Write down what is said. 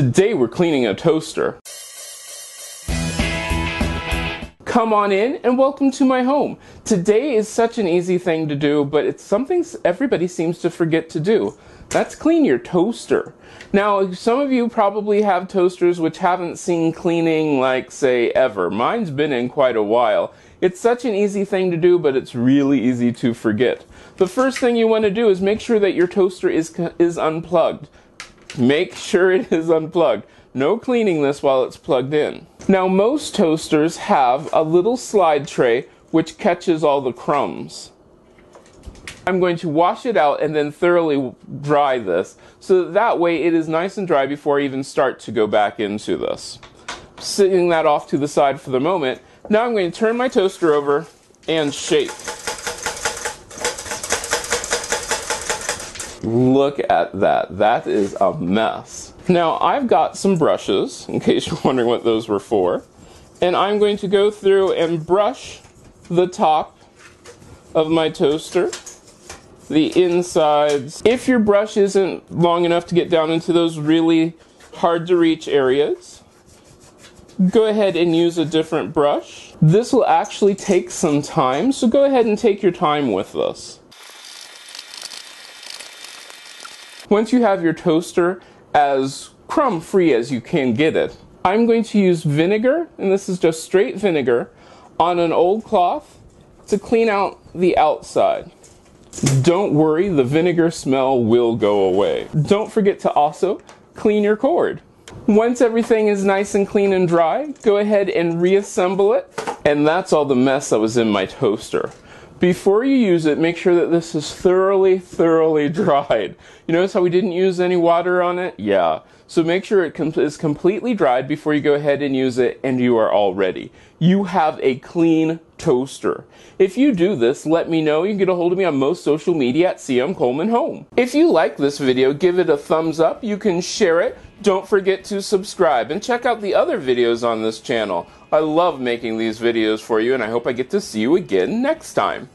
Today we're cleaning a toaster. Come on in and welcome to my home. Today is such an easy thing to do, but it's something everybody seems to forget to do. That's clean your toaster. Now, some of you probably have toasters which haven't seen cleaning like, say, ever. Mine's been in quite a while. It's such an easy thing to do, but it's really easy to forget. The first thing you want to do is make sure that your toaster is, is unplugged. Make sure it is unplugged. No cleaning this while it's plugged in. Now most toasters have a little slide tray which catches all the crumbs. I'm going to wash it out and then thoroughly dry this so that, that way it is nice and dry before I even start to go back into this. Setting that off to the side for the moment, now I'm going to turn my toaster over and shake. Look at that. That is a mess. Now, I've got some brushes, in case you're wondering what those were for. And I'm going to go through and brush the top of my toaster, the insides. If your brush isn't long enough to get down into those really hard to reach areas, go ahead and use a different brush. This will actually take some time, so go ahead and take your time with this. Once you have your toaster as crumb free as you can get it, I'm going to use vinegar, and this is just straight vinegar, on an old cloth to clean out the outside. Don't worry, the vinegar smell will go away. Don't forget to also clean your cord. Once everything is nice and clean and dry, go ahead and reassemble it. And that's all the mess that was in my toaster. Before you use it, make sure that this is thoroughly, thoroughly dried. You notice how we didn't use any water on it? Yeah. So make sure it com is completely dried before you go ahead and use it and you are all ready. You have a clean toaster. If you do this, let me know. You can get a hold of me on most social media at CM Coleman Home. If you like this video, give it a thumbs up. You can share it. Don't forget to subscribe and check out the other videos on this channel. I love making these videos for you and I hope I get to see you again next time.